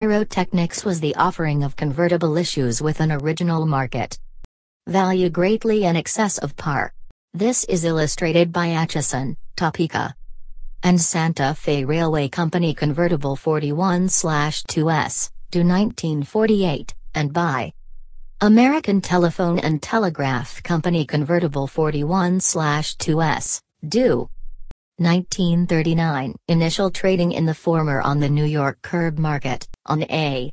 Aerotechnics was the offering of convertible issues with an original market value greatly in excess of par. This is illustrated by Atchison, Topeka, and Santa Fe Railway Company Convertible 41/2S, due 1948, and by American Telephone and Telegraph Company Convertible 41/2S, due 1939. Initial trading in the former on the New York curb market, on A.